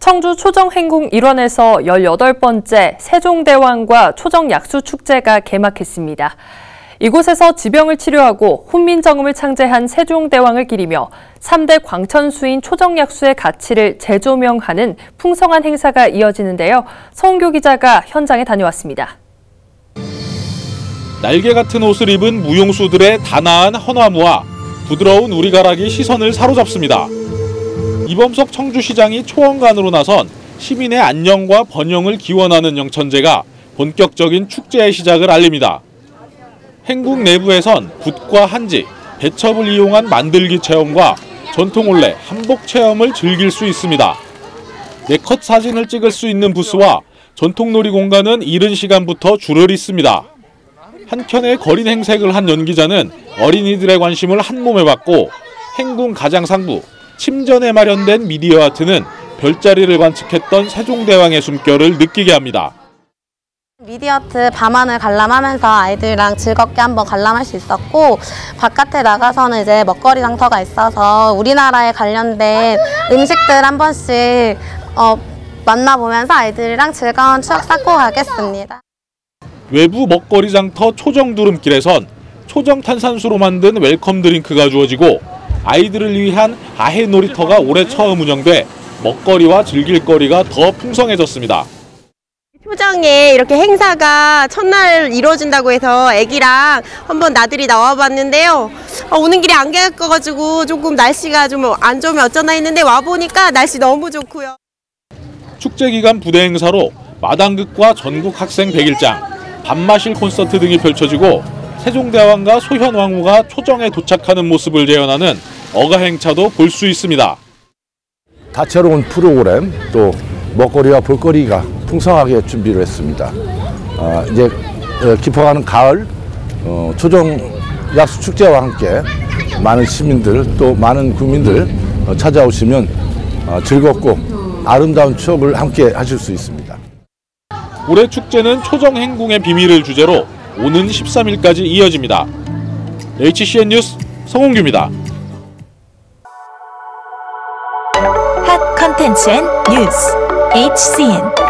청주 초정행궁 일원에서 18번째 세종대왕과 초정약수축제가 개막했습니다. 이곳에서 지병을 치료하고 훈민정음을 창제한 세종대왕을 기리며 3대 광천수인 초정약수의 가치를 재조명하는 풍성한 행사가 이어지는데요. 성교 기자가 현장에 다녀왔습니다. 날개 같은 옷을 입은 무용수들의 단아한 헌화무와 부드러운 우리가락이 시선을 사로잡습니다. 이범석 청주시장이 초원관으로 나선 시민의 안녕과 번영을 기원하는 영천제가 본격적인 축제의 시작을 알립니다. 행궁 내부에선 붓과 한지, 배첩을 이용한 만들기 체험과 전통올레, 한복 체험을 즐길 수 있습니다. 네컷 사진을 찍을 수 있는 부스와 전통놀이 공간은 이른 시간부터 줄을 잇습니다. 한켠에 거린 행색을 한 연기자는 어린이들의 관심을 한몸에 받고 행궁 가장상부, 침전에 마련된 미디어 아트는 별자리를 관측했던 세종대왕의 숨결을 느끼게 합니다. 미디어트 밤하늘 관람하면서 아이들이랑 즐겁게 한번 관람할 수 있었고 바깥에 나가서는 이제 먹거리 장터가 있어서 우리나라에 관련된 음식들 한 번씩 어, 만나보면서 아이들이랑 즐거운 추억 쌓고 가겠습니다. 외부 먹거리 장터 초정 두름길에선 초정 탄산수로 만든 welcome drink가 주어지고 아이들을 위한 아해 놀이터가 올해 처음 운영돼 먹거리와 즐길거리가 더 풍성해졌습니다. 초정에 이렇게 행사가 첫날 이루어진다고 해서 애기랑 한번 나들이 나와봤는데요. 어, 오는 길에 안개 껴가지고 조금 날씨가 좀 안 좋으면 어쩌나 했는데 와보니까 날씨 너무 좋고요. 축제 기간 부대 행사로 마당극과 전국 학생 백일장, 밤마실 콘서트 등이 펼쳐지고 세종대왕과 소현왕후가 초정에 도착하는 모습을 재현하는 어가행차도 볼 수 있습니다. 다채로운 프로그램 또 먹거리와 볼거리가 풍성하게 준비를 했습니다. 아, 이제 어, 깊어가는 가을 어, 초정 약수 축제와 함께 많은 시민들 또 많은 국민들 어, 찾아오시면 어, 즐겁고 아름다운 추억을 함께 하실 수 있습니다. 올해 축제는 초정 행궁의 비밀을 주제로 오는 13일까지 이어집니다. HCN 뉴스 성홍규입니다. Hot contents and news HCN